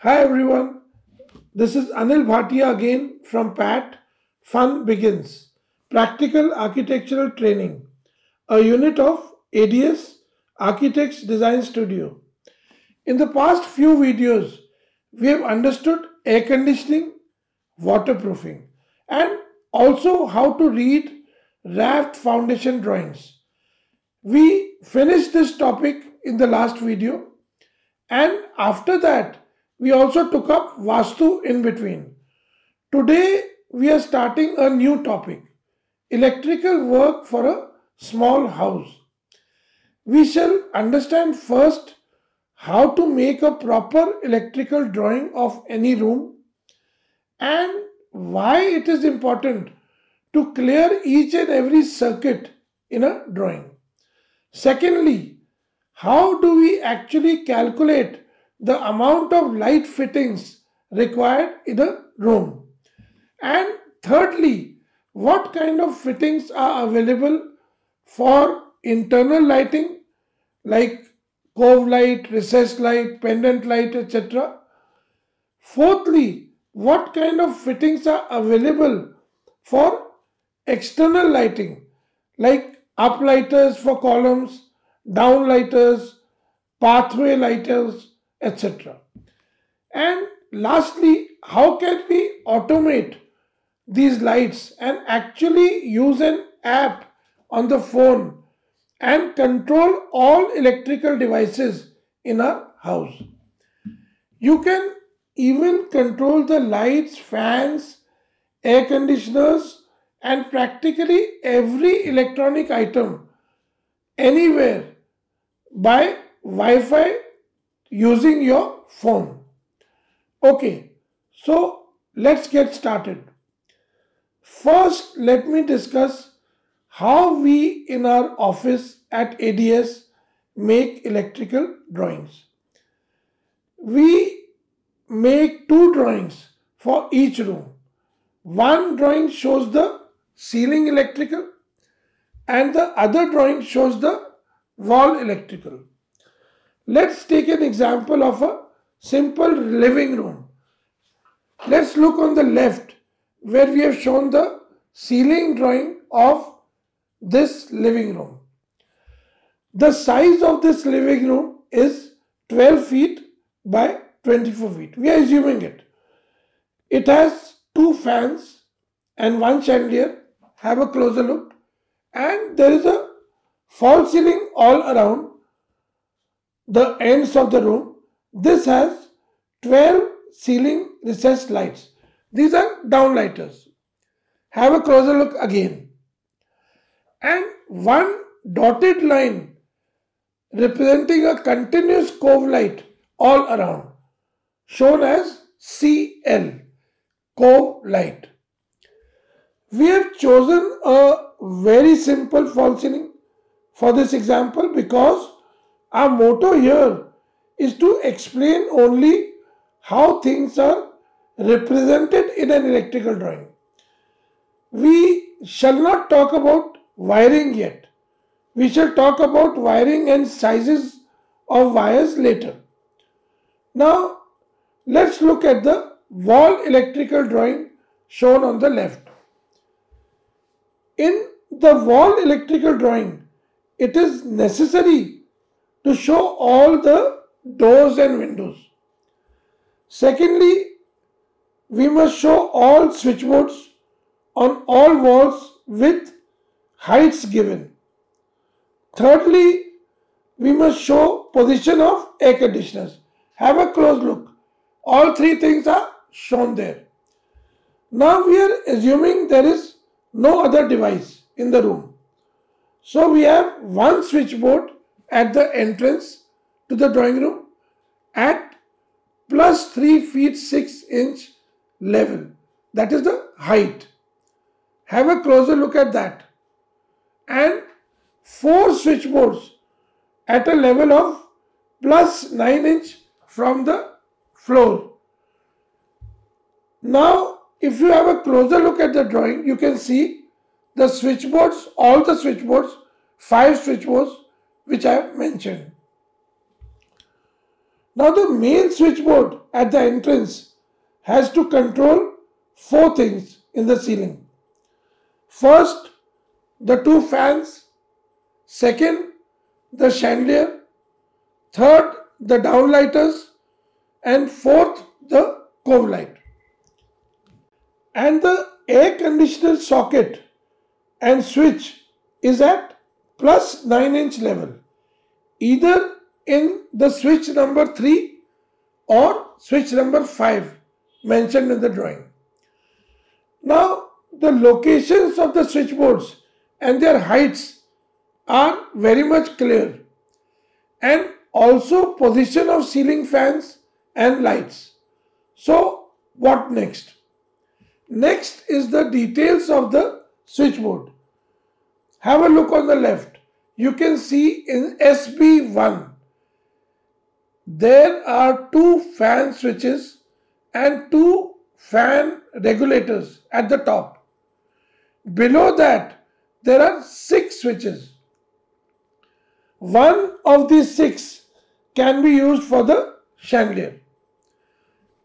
Hi everyone, this is Anil Bhatia again from PAT. Fun Begins Practical Architectural Training, a unit of ADS Architects Design Studio. In the past few videos, we have understood air conditioning, waterproofing, and also how to read raft foundation drawings. We finished this topic in the last video, and after that, we also took up Vastu in between. Today we are starting a new topic electrical work for a small house. We shall understand first how to make a proper electrical drawing of any room and why it is important to clear each and every circuit in a drawing. Secondly, how do we actually calculate the amount of light fittings required in a room. And thirdly, what kind of fittings are available for internal lighting like cove light, recessed light, pendant light, etc. Fourthly, what kind of fittings are available for external lighting like uplighters for columns, downlighters, pathway lighters, etc. And lastly, how can we automate these lights and actually use an app on the phone and control all electrical devices in our house. You can even control the lights, fans, air conditioners and practically every electronic item anywhere by Wi-Fi using your phone. Okay, so let's get started. First, let me discuss how we in our office at ADS make electrical drawings. We make two drawings for each room. One drawing shows the ceiling electrical and the other drawing shows the wall electrical. Let's take an example of a simple living room. Let's look on the left where we have shown the ceiling drawing of this living room. The size of this living room is 12 feet by 24 feet. We are assuming it. It has two fans and one chandelier. Have a closer look. And there is a false ceiling all around the ends of the room. This has 12 ceiling recessed lights. These are downlighters. Have a closer look again. And one dotted line representing a continuous cove light all around shown as CL, cove light. We have chosen a very simple false ceiling for this example because our motto here is to explain only how things are represented in an electrical drawing. We shall not talk about wiring yet. We shall talk about wiring and sizes of wires later. Now, let's look at the wall electrical drawing shown on the left. In the wall electrical drawing, it is necessary to show all the doors and windows. Secondly, we must show all switchboards on all walls with heights given. Thirdly, we must show position of air conditioners. Have a close look. All three things are shown there. Now we are assuming there is no other device in the room. So we have one switchboard at the entrance to the drawing room at plus 3 feet 6 inch level. That is the height. Have a closer look at that. And four switchboards at a level of plus 9 inch from the floor. Now, if you have a closer look at the drawing, you can see the switchboards, all the switchboards, five switchboards which I have mentioned. Now the main switchboard at the entrance has to control four things in the ceiling. First, the two fans. Second, the chandelier. Third, the downlighters. And fourth, the cove light. And the air conditioner socket and switch is at plus 9 inch level either in the switch number 3 or switch number 5 mentioned in the drawing. Now the locations of the switchboards and their heights are very much clear and also position of ceiling fans and lights. So what next? Next is the details of the switchboard. Have a look on the left. You can see in SB1 there are two fan switches and two fan regulators at the top. Below that there are six switches. One of these six can be used for the chandelier.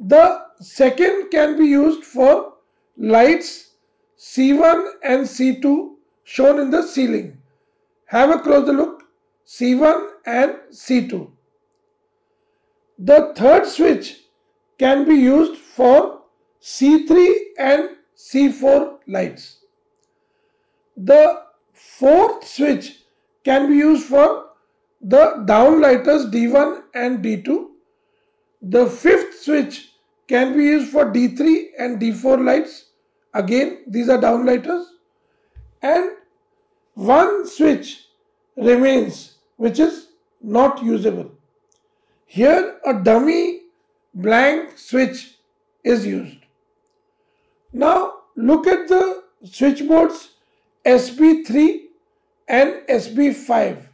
The second can be used for lights C1 and C2 shown in the ceiling. Have a closer look C1 and C2. The third switch can be used for C3 and C4 lights. The fourth switch can be used for the downlighters D1 and D2. The fifth switch can be used for D3 and D4 lights. Again, these are downlighters. And one switch remains which is not usable. Here a dummy blank switch is used. Now look at the switchboards SB3 and SB5.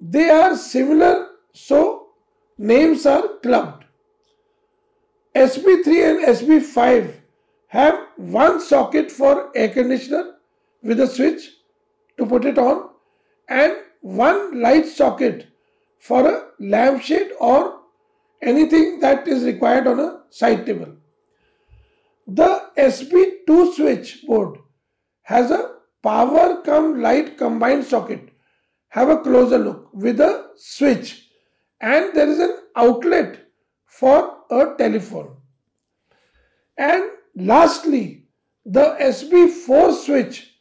They are similar so names are clubbed. SB3 and SB5 have one socket for air conditioner with a switch to put it on and one light socket for a lampshade or anything that is required on a side table. The SB2 switch board has a power cum light combined socket. Have a closer look with a switch and there is an outlet for a telephone. And lastly, the SB4 switch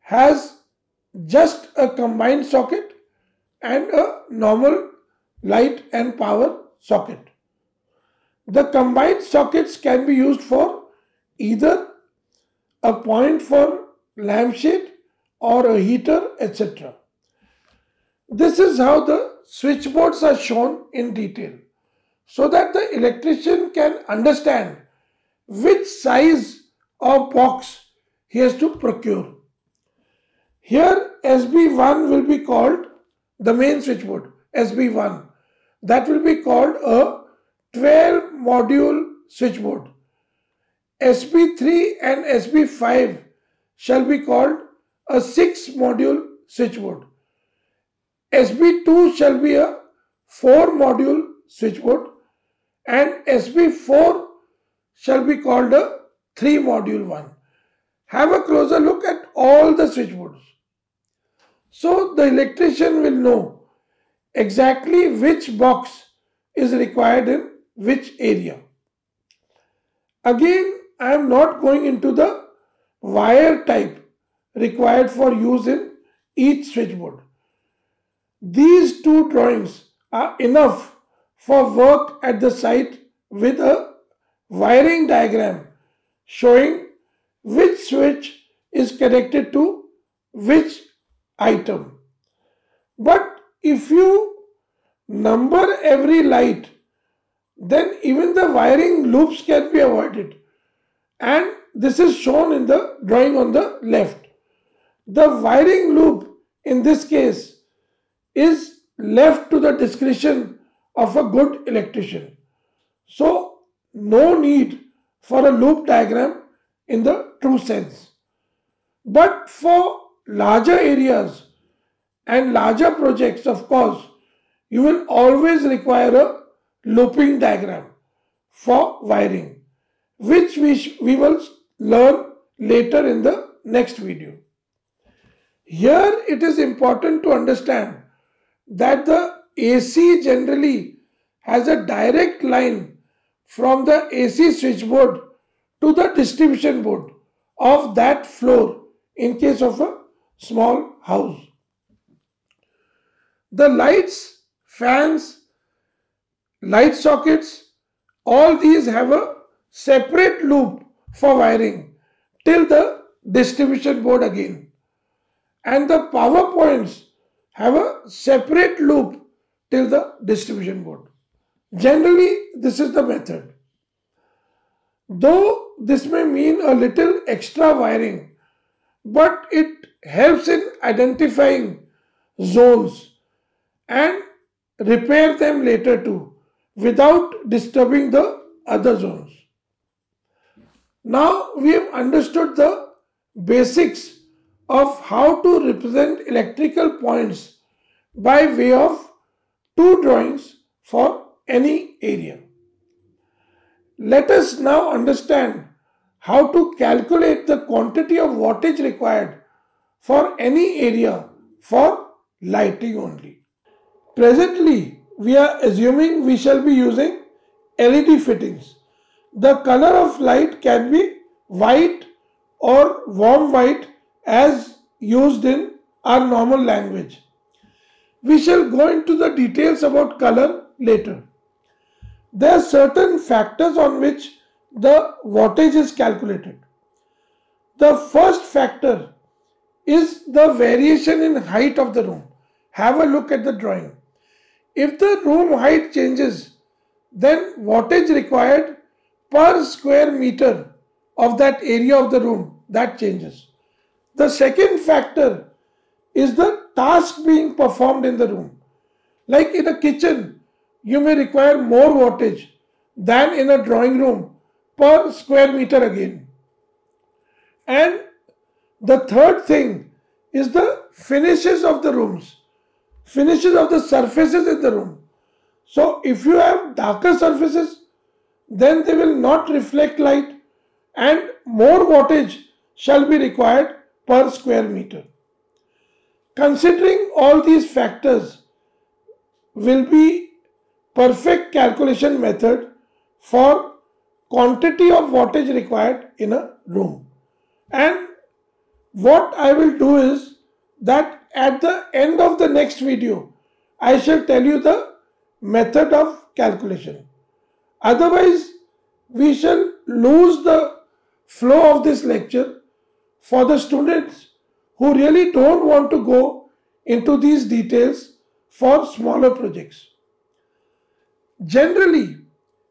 has just a combined socket and a normal light and power socket. The combined sockets can be used for either a point for lampshade or a heater etc. This is how the switchboards are shown in detail so that the electrician can understand which size of box he has to procure. Here SB1 will be called the main switchboard SB1 that will be called a 12 module switchboard. SB3 and SB5 shall be called a 6 module switchboard. SB2 shall be a 4 module switchboard and SB4 shall be called a 3 module one. Have a closer look at all the switchboards. So the electrician will know exactly which box is required in which area. Again, I am not going into the wire type required for use in each switchboard. These two drawings are enough for work at the site with a wiring diagram showing which switch is connected to which item. But if you number every light, then even the wiring loops can be avoided. And this is shown in the drawing on the left. The wiring loop in this case is left to the discretion of a good electrician. So no need for a loop diagram in the true sense. But for larger areas and larger projects, of course, you will always require a looping diagram for wiring, which we, we will learn later in the next video. Here it is important to understand that the AC generally has a direct line from the AC switchboard to the distribution board of that floor in case of a small house. The lights, fans, light sockets, all these have a separate loop for wiring till the distribution board again. And the power points have a separate loop till the distribution board. Generally, this is the method. Though this may mean a little extra wiring, but it helps in identifying zones and repair them later too without disturbing the other zones. Now we have understood the basics of how to represent electrical points by way of two drawings for any area. Let us now understand how to calculate the quantity of wattage required for any area for lighting only. Presently, we are assuming we shall be using LED fittings. The color of light can be white or warm white as used in our normal language. We shall go into the details about color later. There are certain factors on which the wattage is calculated. The first factor is the variation in height of the room. Have a look at the drawing. If the room height changes, then wattage required per square meter of that area of the room that changes. The second factor is the task being performed in the room. Like in a kitchen, you may require more wattage than in a drawing room per square meter again. And the third thing is the finishes of the rooms finishes of the surfaces in the room. So if you have darker surfaces, then they will not reflect light and more wattage shall be required per square meter. Considering all these factors will be perfect calculation method for quantity of wattage required in a room. And what I will do is that at the end of the next video, I shall tell you the method of calculation. Otherwise, we shall lose the flow of this lecture for the students who really don't want to go into these details for smaller projects. Generally,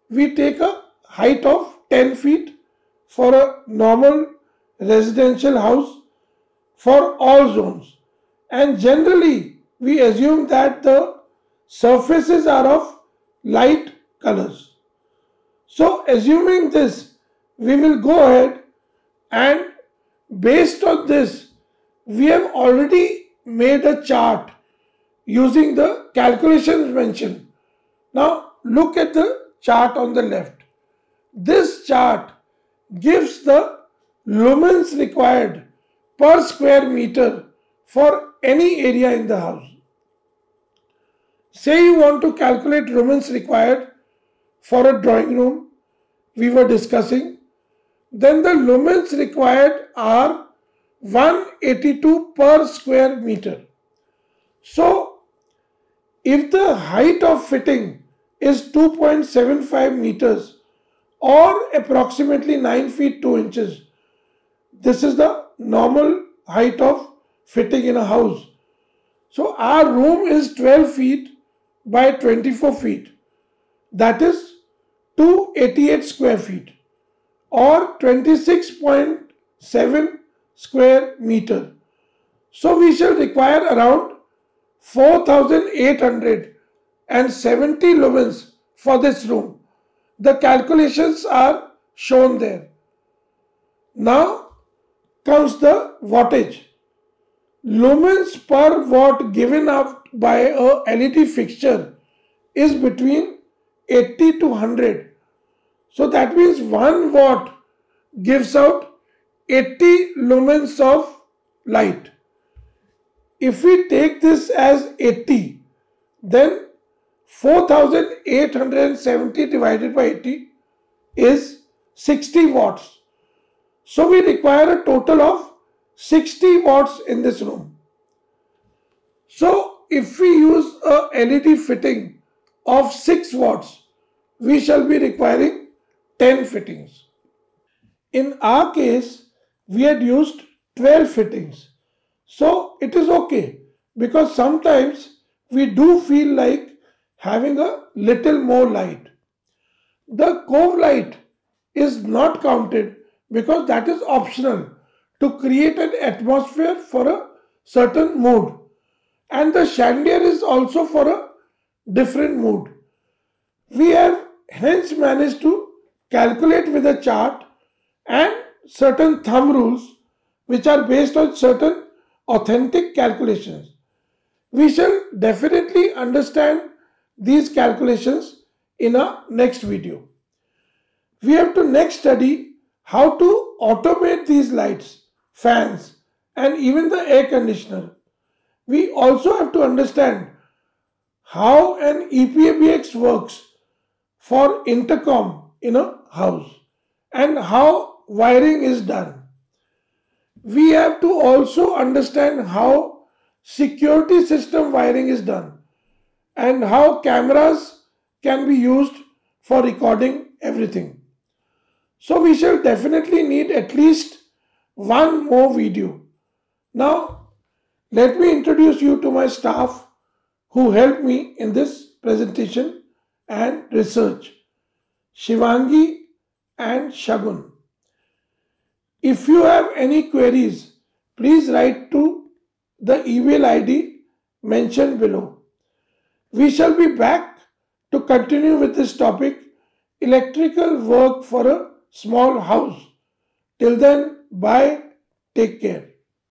we take a height of 10 feet for a normal residential house for all zones and generally we assume that the surfaces are of light colors. So assuming this, we will go ahead and based on this, we have already made a chart using the calculations mentioned. Now look at the chart on the left. This chart gives the lumens required per square meter for any area in the house. Say you want to calculate lumens required for a drawing room we were discussing, then the lumens required are 182 per square meter. So, if the height of fitting is 2.75 meters or approximately 9 feet 2 inches, this is the normal height of fitting in a house. So our room is 12 feet by 24 feet. That is 288 square feet or 26.7 square meter. So we shall require around 4870 lumens for this room. The calculations are shown there. Now comes the wattage lumens per watt given out by a LED fixture is between 80 to 100. So that means 1 watt gives out 80 lumens of light. If we take this as 80, then 4870 divided by 80 is 60 watts. So we require a total of 60 watts in this room. So if we use a LED fitting of 6 watts, we shall be requiring 10 fittings. In our case, we had used 12 fittings. So it is okay because sometimes we do feel like having a little more light. The cove light is not counted because that is optional to create an atmosphere for a certain mood and the chandelier is also for a different mood. We have hence managed to calculate with a chart and certain thumb rules which are based on certain authentic calculations. We shall definitely understand these calculations in our next video. We have to next study how to automate these lights, fans and even the air conditioner. We also have to understand how an EPABX works for intercom in a house and how wiring is done. We have to also understand how security system wiring is done and how cameras can be used for recording everything. So we shall definitely need at least one more video. Now let me introduce you to my staff who helped me in this presentation and research. Shivangi and Shagun. If you have any queries, please write to the email ID mentioned below. We shall be back to continue with this topic electrical work for a small house. Till then, bye, take care.